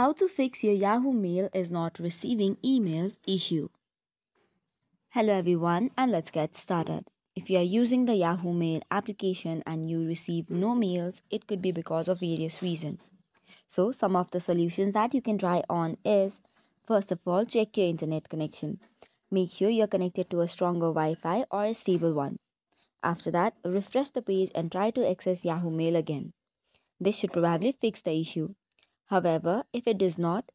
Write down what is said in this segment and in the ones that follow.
How to fix your Yahoo Mail is not receiving emails issue. Hello everyone and let's get started. If you are using the Yahoo Mail application and you receive no mails, it could be because of various reasons. So some of the solutions that you can try on is first of all check your internet connection. Make sure you're connected to a stronger Wi-Fi or a stable one. After that, refresh the page and try to access Yahoo Mail again. This should probably fix the issue. However, if it does not,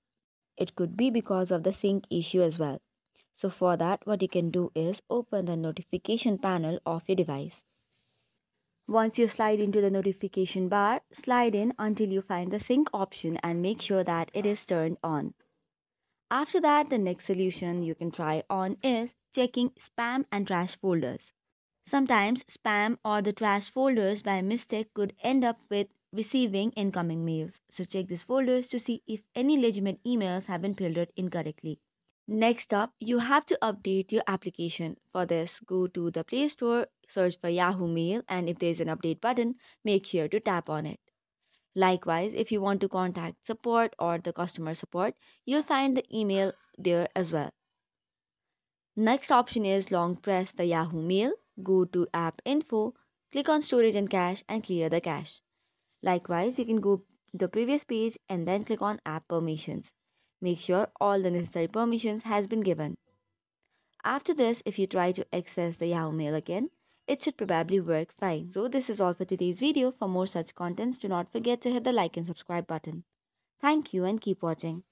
it could be because of the sync issue as well. So for that, what you can do is open the notification panel of your device. Once you slide into the notification bar, slide in until you find the sync option and make sure that it is turned on. After that, the next solution you can try on is checking spam and trash folders. Sometimes spam or the trash folders by mistake could end up with receiving incoming mails. So check these folders to see if any legitimate emails have been filtered incorrectly. Next up, you have to update your application. For this, go to the Play Store, search for Yahoo Mail, and if there's an update button, make sure to tap on it. Likewise, if you want to contact support or the customer support, you'll find the email there as well. Next option is long press the Yahoo Mail, go to app info, click on storage and cache and clear the cache. Likewise, you can go to the previous page and then click on app permissions. Make sure all the necessary permissions has been given. After this, if you try to access the Yahoo Mail again, it should probably work fine. So this is all for today's video. For more such contents, do not forget to hit the like and subscribe button. Thank you and keep watching.